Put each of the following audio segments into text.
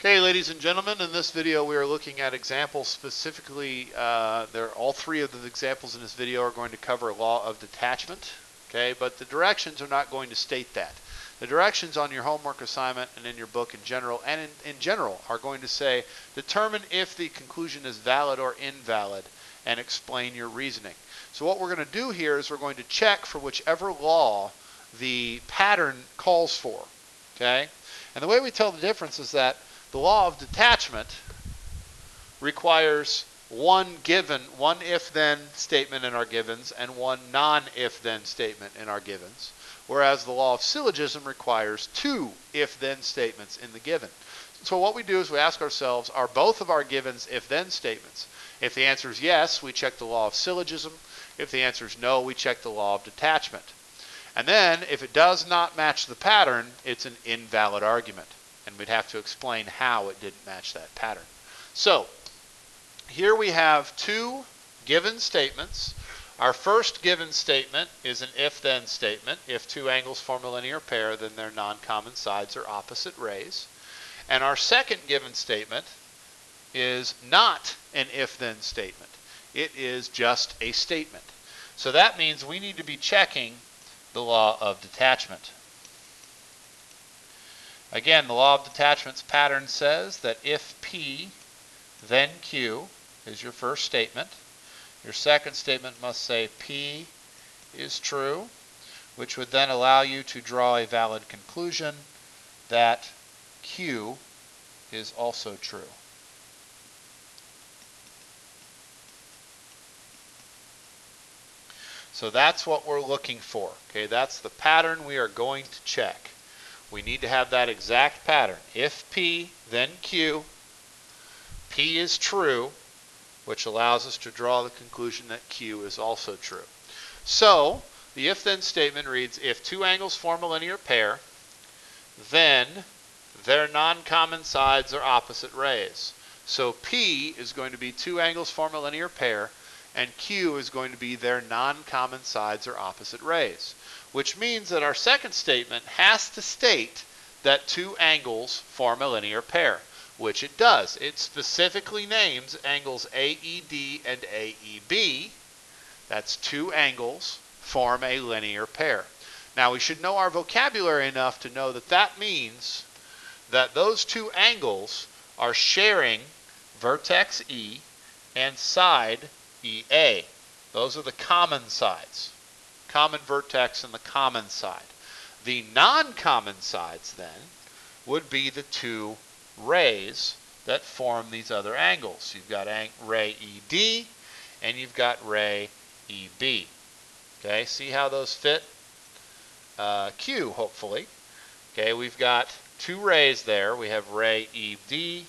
Okay, ladies and gentlemen, in this video we are looking at examples specifically, uh, there, all three of the examples in this video are going to cover law of detachment, okay, but the directions are not going to state that. The directions on your homework assignment and in your book in general, and in, in general, are going to say, determine if the conclusion is valid or invalid, and explain your reasoning. So what we're going to do here is we're going to check for whichever law the pattern calls for, okay? And the way we tell the difference is that the law of detachment requires one given, one if-then statement in our givens and one non-if-then statement in our givens, whereas the law of syllogism requires two if-then statements in the given. So what we do is we ask ourselves, are both of our givens if-then statements? If the answer is yes, we check the law of syllogism. If the answer is no, we check the law of detachment. And then, if it does not match the pattern, it's an invalid argument we'd have to explain how it didn't match that pattern. So here we have two given statements. Our first given statement is an if-then statement. If two angles form a linear pair, then their non-common sides are opposite rays. And our second given statement is not an if-then statement. It is just a statement. So that means we need to be checking the law of detachment. Again, the law of detachment's pattern says that if P, then Q is your first statement. Your second statement must say P is true, which would then allow you to draw a valid conclusion that Q is also true. So that's what we're looking for. Okay, that's the pattern we are going to check we need to have that exact pattern. If P, then Q. P is true, which allows us to draw the conclusion that Q is also true. So, the if-then statement reads, if two angles form a linear pair, then their non-common sides are opposite rays. So P is going to be two angles form a linear pair, and Q is going to be their non-common sides or opposite rays which means that our second statement has to state that two angles form a linear pair, which it does. It specifically names angles AED and AEB. That's two angles form a linear pair. Now we should know our vocabulary enough to know that that means that those two angles are sharing vertex E and side EA. Those are the common sides common vertex and the common side. The non-common sides then would be the two rays that form these other angles. You've got ray ED and you've got ray EB. Okay, see how those fit? Uh, Q, hopefully. Okay, we've got two rays there. We have ray ED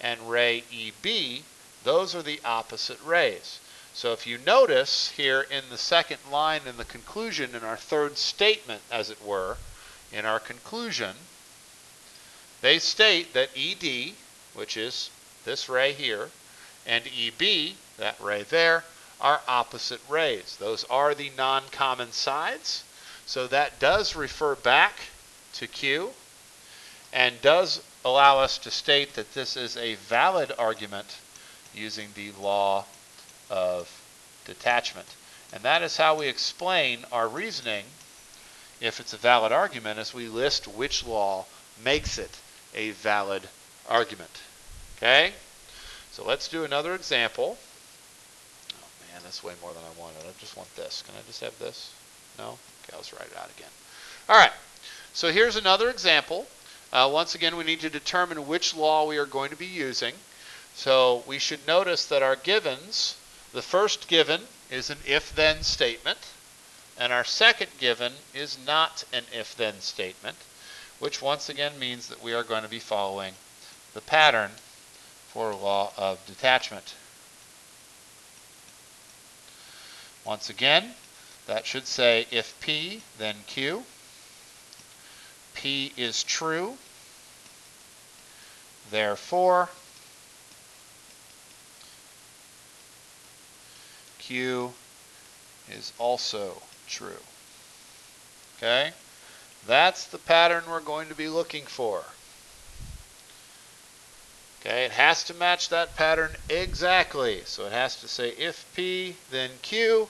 and ray EB. Those are the opposite rays. So if you notice here in the second line in the conclusion, in our third statement, as it were, in our conclusion, they state that ED, which is this ray here, and EB, that ray there, are opposite rays. Those are the non-common sides. So that does refer back to Q and does allow us to state that this is a valid argument using the law of detachment. And that is how we explain our reasoning if it's a valid argument as we list which law makes it a valid argument. Okay? So let's do another example. Oh man, that's way more than I wanted. I just want this. Can I just have this? No? Okay, let's write it out again. All right. So here's another example. Uh, once again, we need to determine which law we are going to be using. So we should notice that our givens the first given is an if-then statement, and our second given is not an if-then statement, which once again means that we are going to be following the pattern for law of detachment. Once again, that should say if P, then Q. P is true, therefore Q is also true. Okay? That's the pattern we're going to be looking for. Okay, it has to match that pattern exactly. So it has to say if P, then Q.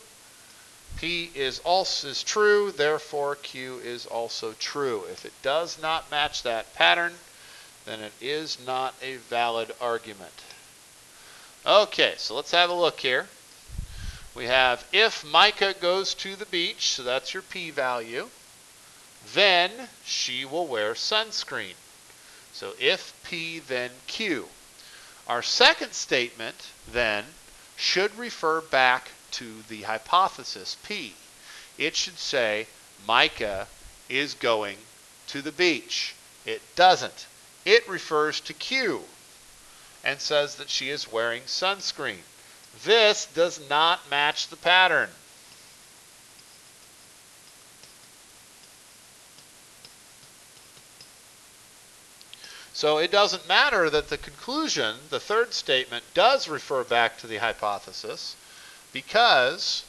P is also is true, therefore Q is also true. If it does not match that pattern, then it is not a valid argument. Okay, so let's have a look here. We have if Micah goes to the beach, so that's your P value, then she will wear sunscreen. So if P, then Q. Our second statement, then, should refer back to the hypothesis P. It should say Micah is going to the beach. It doesn't. It refers to Q and says that she is wearing sunscreen. This does not match the pattern. So it doesn't matter that the conclusion, the third statement, does refer back to the hypothesis because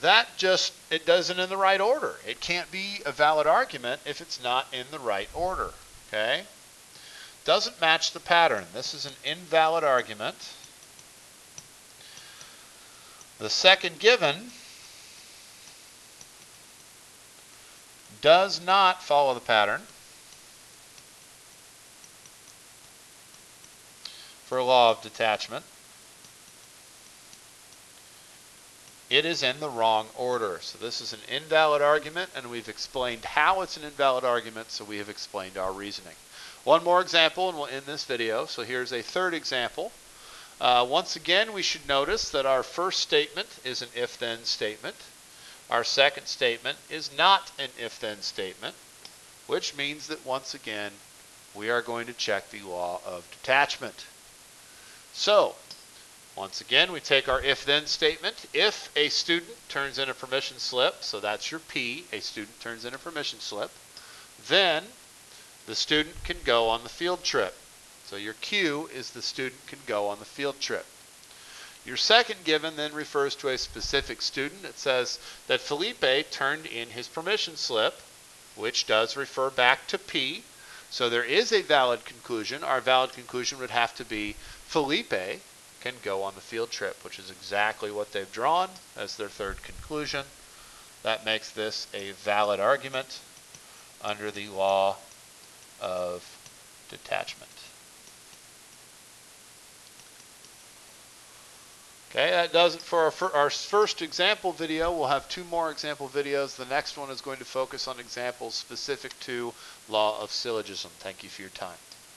that just it doesn't in the right order. It can't be a valid argument if it's not in the right order. Okay? Doesn't match the pattern. This is an invalid argument. The second given does not follow the pattern. for a law of detachment. It is in the wrong order. So this is an invalid argument, and we've explained how it's an invalid argument, so we have explained our reasoning. One more example, and we'll end this video. So here's a third example. Uh, once again, we should notice that our first statement is an if-then statement. Our second statement is not an if-then statement, which means that once again, we are going to check the law of detachment. So, once again, we take our if-then statement. If a student turns in a permission slip, so that's your P, a student turns in a permission slip, then the student can go on the field trip. So your Q is the student can go on the field trip. Your second given then refers to a specific student. It says that Felipe turned in his permission slip, which does refer back to P. So there is a valid conclusion. Our valid conclusion would have to be Felipe can go on the field trip, which is exactly what they've drawn as their third conclusion. That makes this a valid argument under the law of detachment. Okay, that does it for our, for our first example video. We'll have two more example videos. The next one is going to focus on examples specific to law of syllogism. Thank you for your time.